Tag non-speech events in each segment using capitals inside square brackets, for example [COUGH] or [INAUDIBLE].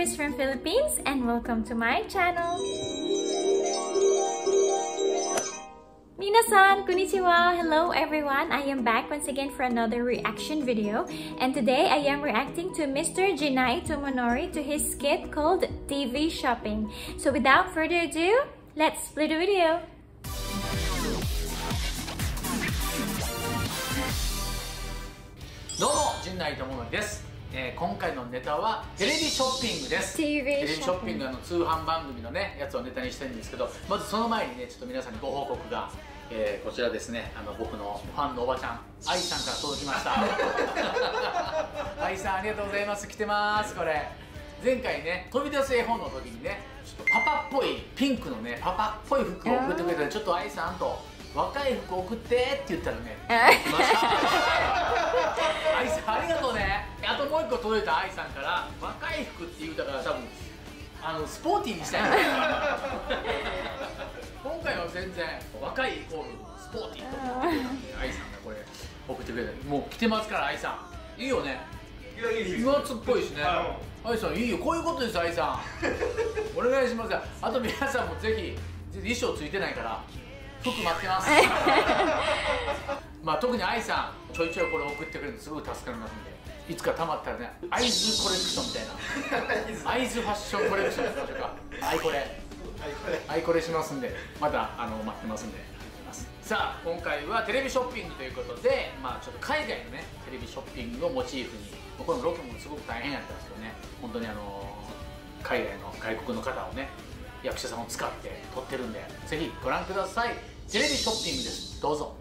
Chris from Philippines and welcome to my channel! Minasan, konnichiwa! Hello everyone! I am back once again for another reaction video and today I am reacting to Mr. Jinai Tomonori to his skit called TV Shopping. So without further ado, let's play the video! Hello, Tomonori えー今回のネタはテレビショッピングです。テレビショッピング。の通販番組のねやつをネタにしてるんですけどまずその前にねちょっと皆さんにご報告が、えーこちらですね。あの僕のファンのおばちゃん愛さんから届きました。[LAUGHS] 愛さんありがとうございます。来てますこれ。前回ね飛び出す絵本の時にねちょっとパパっぽいピンクのねパパっぽい服を送ってくれたらちょっと愛さんと若い服送ってって言ったらね来 [LAUGHS] ました愛さんありがとうね。あともう一個届いた愛さんから若い服って言うたから多分あのスポーティーにしたい。な [LAUGHS] 今回は全然若いイコールスポーティーと思ってくれたんで愛さんがこれ送ってくれたもう来てますから愛さん。いいよね。いやいいです。今つっぽいしねは愛さんいいよ。こういうことです愛さんお願いしますよ。あと皆さんもぜひ衣装ついてないから服待ってます。[LAUGHS] まあ特に愛さんちょいちょいこれ送ってくれるのすごい助かりますんで。いつかたまったらねアイズコレクションみたいな。[LAUGHS] アイズファッションコレクション。しましょうかアイコレ。れアイコレしますんで。またあの待ってますんで。さあ今回はテレビショッピングということで、まあ、ちょっと海外のねテレビショッピングをモチーフにこのロケもすごく大変やったんですけどね。本当にあの海外の外国の方をね役者さんを使って撮ってるんでぜひご覧ください。テレビショッピングです。どうぞ。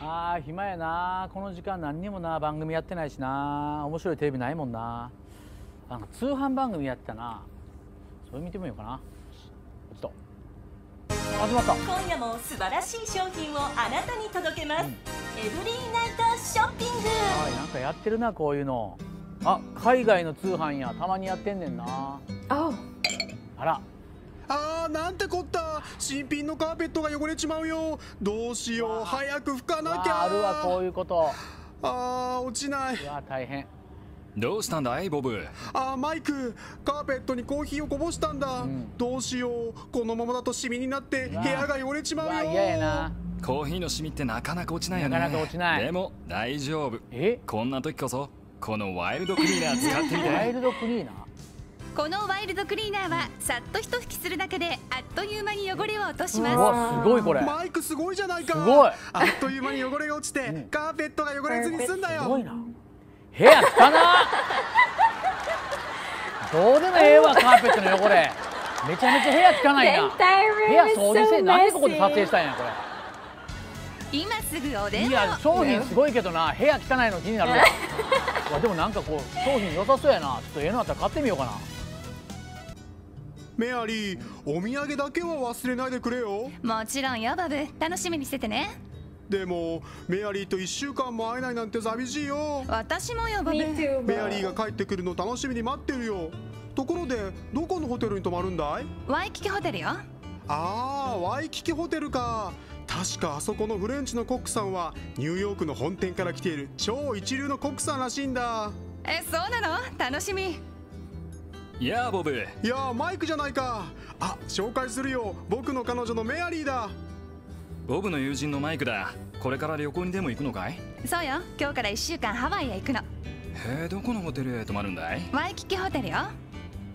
あー暇やな。この時間何にもな。番組やってないしな。面白いテレビないもんな。なんか通販番組やってたな。それ見てみようかな。ちょっと。始まった。今夜も素晴らしい商品をあなたに届けます、うん。エブリーナイトショッピング。はいなんかやってるなこういうの。あ海外の通販や。たまにやってんねんな。Oh, あら。あーなんてこった。新品のカーペットが汚れちまうよ。どうしよう。早く拭かなきゃ。わああるわこういうこと。あー落ちない。うわ大変。どうしたんだいボブ？あーマイク。カーペットにコーヒーをこぼしたんだ、ん。どうしよう。このままだとシミになって部わ。屋が汚れちまうよ。嫌やな。コーヒーのシミってなかなか落ちないよね。なかなか落ちない。でも大丈夫。え？こんな時こそこのワイルドクリーナー使ってみて。[LAUGHS] ワイルドクリーナー？このワイルドクリーナーはさっと一拭きするだけであっという間に汚れを落としうます。わすごいこれ。マイクすごいじゃないか。すごい。あっという間に汚れが落ちて、ん。カーペットが汚れずに済んだよ。すごいな。部屋汚な。どうでもええわカーペットの汚れ。めちゃめちゃ部屋汚いな。部屋掃除せなんでここで撮影.したんやこれ。今すぐお電いや話商品すごいけどな。部屋汚いの気になる [LAUGHS] わいやでもなんかこう商品良さそうやな。ちょっとええのあったら買ってみようかなメアリーお土産だけは忘れないでくれよ。もちろんよボブ。楽しみにしててね。でもメアリーと1週間も会えないなんて寂しいよ。私もよボブ。メアリ.ーが帰ってくるの楽しみに待ってるよ。ところでどこのホテルに泊まるんだい？ワイキキホテルよ。ああワイキキホテルか。確かあそこのフレンチのコックさんはニューヨークの本店から来ている超一流のコックさんらしいんだ。えそうなの？楽しみ。いやあボブ。いやーマイクじゃないか。あ紹介するよ。僕の彼女のメアリーだ。ボブの友人のマイクだ。これから旅行にでも行くのかい？そうよ。今日から1週間ハワイへ行くの。へえどこのホテルへ泊まるんだい？ワイキキホテルよ。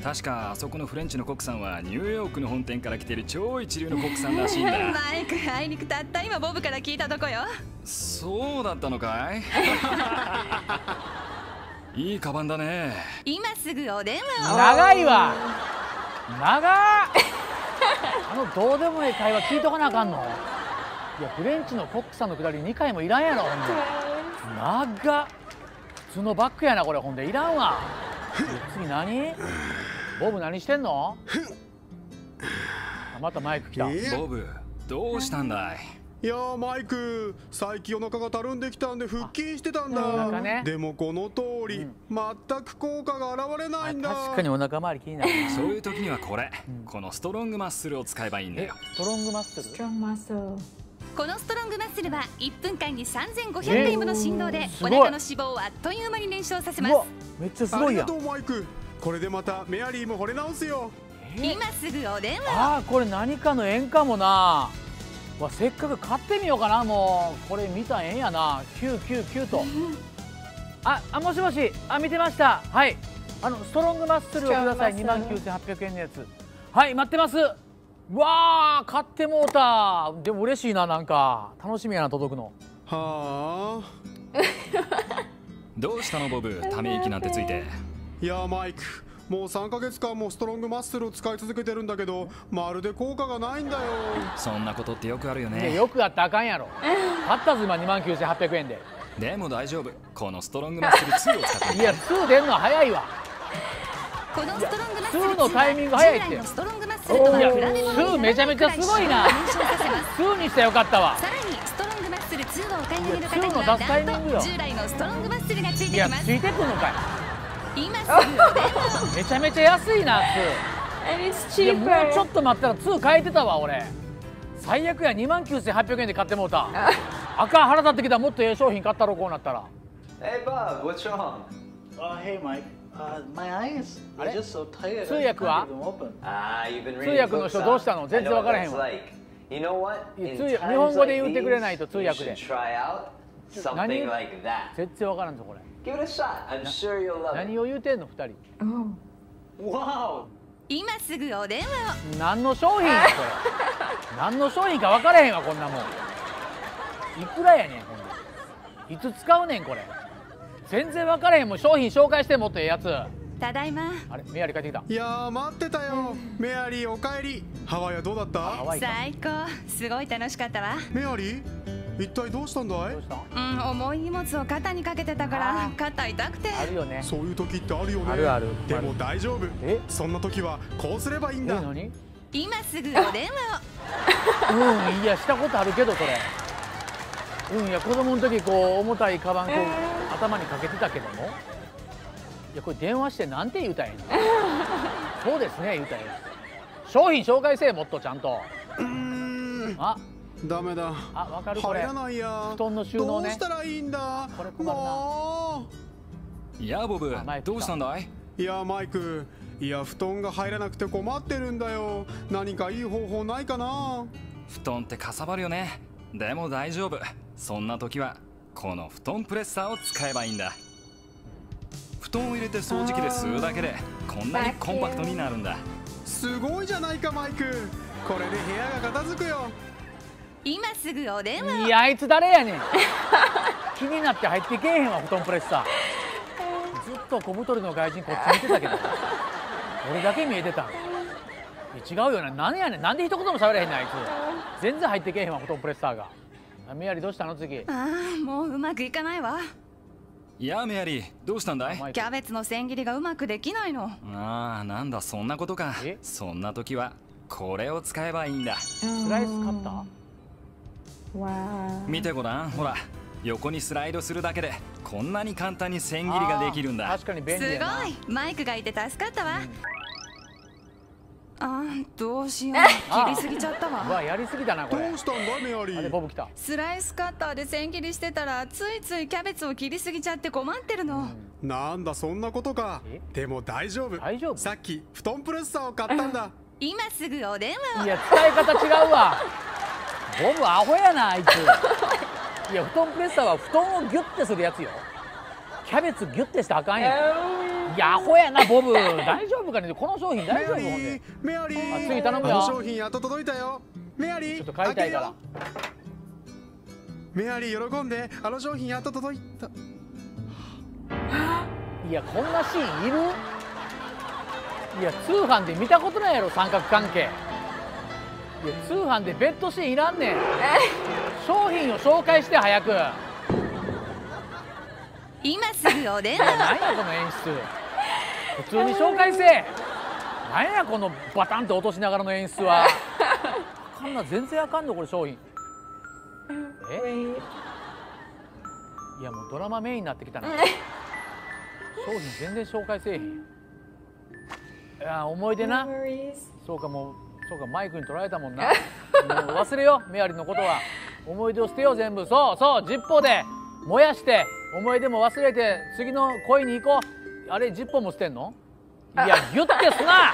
確かあそこのフレンチのコックさんはニューヨークの本店から来てる超一流のコックさんらしいんだ。[LAUGHS] マイクあいにくたった今ボブから聞いたとこよ。そうだったのかい？[LAUGHS] いいカバンだね。今すぐお電話を。長いわ。長っ。あのどうでもいい会話聞いとかなあかんの？いやフレンチのコックさんのくだり2回もいらんやろほんで。長っ。普通のバッグやなこれほんで。いらんわ。次何？ボブ何してんの？あまたマイク来た。えボブどうしたんだい？いやーマイク最近お腹がたるんできたんで腹筋してたんだ。ね。でもこの通り、全く効果が現れないんだ。確かにお腹周り気になるな。[LAUGHS] そういう時にはこれ、このストロングマッスルを使えばいいんだえよ。ストロングマッスル？Strong muscle. このストロングマッスルは1分間に3500回もの振動でお腹の脂肪をあっという間に燃焼させます。めっちゃすあごいやん。りがとうマイク。これでまたメアリーも惚れ直すよ。今すぐお電話ああこれ何かの縁かもなわせっかく買ってみようかな。もうこれ見たらええんやな。999と。[LAUGHS] ああもしもし。あ見てました。はい。あのストロングマッスルをください。2万9800円のやつ。はい待ってます。うわあ買ってもうた。でも嬉しいななんか。楽しみやな届くの。は [LAUGHS] どうしたのボブ？ため息なんてついて。あいやマイクもう3ヶ月間もストロングマッスルを使い続けてるんだけどまるで効果がないんだよ。そんなことってよくあるよね。よくあったらあかんやろ。買ったぞ今2万9800円で。でも大丈夫。このストロングマッスル2を使ってい。や2出んのは早いわ。このストロングマッスルいや2のタイミング早いって。ストロングマッスルとは比べ物にならない2めちゃめちゃすごいな。くらい衝させます。2にしてよかったわ。さらにストロングマッスル2をお買い上げの方にいや2はの出すタイミングよ。なんと従来のストロングマッスルがついていやつきます。いてくんのかい。今すぐお電話めちゃめちゃ安いな、っー。[LAUGHS] And ちょっと待ったら、ツー買えてたわ、俺。最悪や、2万9800円で買ってもうた。[LAUGHS] 赤腹立ってきた、もっとええ商品買ったろ、こうなったら。通訳は、通訳の人どうしたの？全然分からへんわ。訳日本語で言ってくれないと通訳で。Something like that. 全然わからんぞこれ。Give it a shot. I'm sure you'll love it. 何を言うてんの2人？Wow. 今すぐお電話を。何の商品やこれ？[LAUGHS] 何の商品か分からへんわこんなもん。いくらやねんほんで。いつ使うねんこれ？全然分からへんもん商品紹介してもっとええやつ。ただいま。あれ？メアリ帰ってきた。いやー待ってたよ。メアリーおかえり。ハワイはどうだった？最高。すごい楽しかったわ。メアリー？一体どうしたんだい？どうしたうん重い荷物を肩にかけてたかあらー。肩痛くて。あるよね。そういう時ってあるよね。あるある。でも大丈夫。え？そんな時はこうすればいいんだ。今すぐお電話うんいやしたことあるけどそれ。うんいや子供の時こう重たいカバンこう頭にかけてたけども。いやこれ電話してなんて言うたんや [LAUGHS] そうですね言うたんや商品紹介せえもっとちゃんと。うーん。あダメだ。あわかるこれ。入らないや。布団の収納ね。どうしたらいいんだ？これ困るな。もいやボブどうしたんだい？ういやマイク。いや布団が入らなくて困ってるんだよ。何かいい方法ないかな？布団ってかさばるよね。でも大丈夫。そんな時はこの布団プレッサーを使えばいいんだ。布団を入れて掃除機で吸うだけでこんなにコンパクトになるんだ。すごいじゃないかマイク。これで部屋が片付くよ今すぐお電話いやあいつ誰やねん。[LAUGHS] 気になって入ってけえへんわ布団プレッサーずっと小太りの外人こっち見てたけど。俺だけ見えてた違うよな。何やねん。なんで一言も喋れへんねんあいつ。[LAUGHS] 全然入ってけえへんわ布団プレッサーが。あメアリーどうしたの次？ああもううまくいかないわ。いやメアリーどうしたんだい？キャベツの千切りがうまくできないの。ああなんだそんなことか。え？そんな時はこれを使えばいいんだ。スライスカッター？見てごらん。ほら横にスライドするだけでこんなに簡単に千切りができるんだ。あー確かに便すごい。マイクがいて助かったわ、あーどうしよう。あ切りすぎちゃった [LAUGHS] うわわやりすぎだなこれ。どうしたんだメアリー？ボブ来た。スライスカッターで千切りしてたらついついキャベツを切りすぎちゃって困ってるの、なんだそんなことか。え？でも大丈夫。大丈夫？さっき布団プレッサーを買ったんだ。今すぐお電話を。いや使い方違うわボブアホやなあいつ。いや布団プレッサーは布団をギュッてするやつよ。キャベツギュッてしてあかんやんいやアホやなボブ。大丈夫かね？この商品大丈夫？ほんでー。メアリーあ次頼むよ。あの商品やっと届いたよ。メアリー。ちょっと買いたいから。メアリー喜んで。あの商品やっと届いた。いやこんなシーンいる？いや通販で見たことないやろ三角関係通販でベッドシーンいらんねん。商品を紹介して早く。今すぐお電話。何やこの演出。普通に紹介せえ。何やこのバタンって落としながらの演出は。あかんな全然あかんのこれ商品。え？いやもうドラマメインになってきたな。商品全然紹介せえへん。いや思い出な.そうかもうそうかマイクに取られたもんな。もう忘れようメアリのことは。思い出を捨てよう全部。そうそうジッポーで。燃やして思い出も忘れて次の恋に行こう。あれジッポーも捨てんの？いやギュッてすな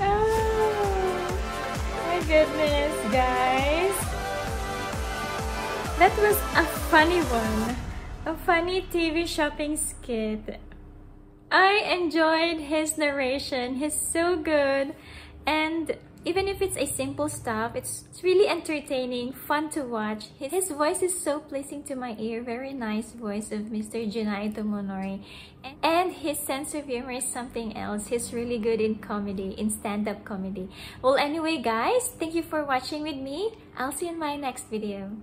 ！Oh, my goodness, guys. That was a funny one. A funny TV shopping skit. I enjoyed his narration. He's so good. And even if it's a simple stuff, it's really entertaining, fun to watch. His, voice is so pleasing to my ear. Very nice voice of Mr. Junai Tomonori. And, and his sense of humor is something else. He's really good in comedy, in stand-up comedy. Well, anyway, guys, thank you for watching with me. I'll see you in my next video.